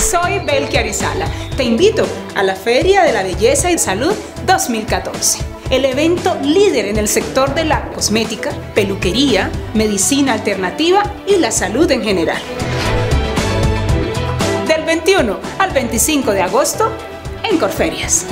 soy Belki Arizala. Te invito a la Feria de la Belleza y Salud 2014 el evento líder en el sector de la cosmética, peluquería, medicina alternativa y la salud en general. Del 21 al 25 de agosto en Corferias.